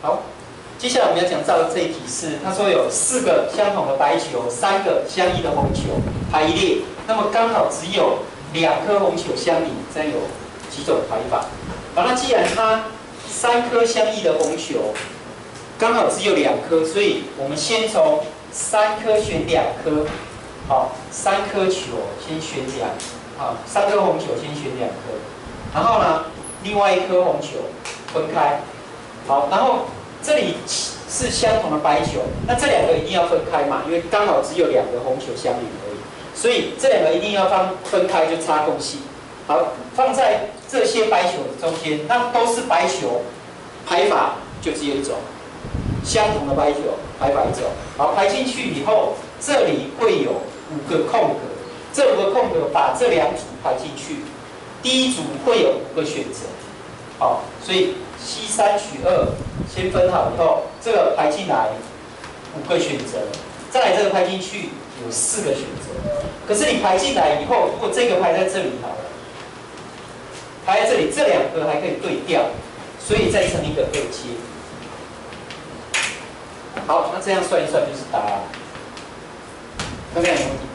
好，接下来我们要讲到的这一题是，他说有四个相同的白球，三个相异的红球排一列，那么刚好只有两颗红球相邻，这样有几种排法？好，那既然它三颗相异的红球刚好只有两颗，所以我们先从三颗选两颗，好，三颗球先选两，好，三颗红球先选两颗，然后呢，另外一颗红球分开。好，然后这里是相同的白球，那这两个一定要分开嘛，因为刚好只有两个红球相邻而已，所以这两个一定要放分开，就插空隙。好，放在这些白球中间，那都是白球，排法就只有一种，相同的白球排法一种。好，排进去以后，这里会有五个空格，这五个空格把这两组排进去，第一组会有五个选择。好，所以。C 三取二，先分好以后，这个排进来五个选择，再来这个排进去有四个选择。可是你排进来以后，如果这个排在这里好了，排在这里，这两个还可以对调，所以再乘一个对接。好，那这样算一算就是答案。看看有没有？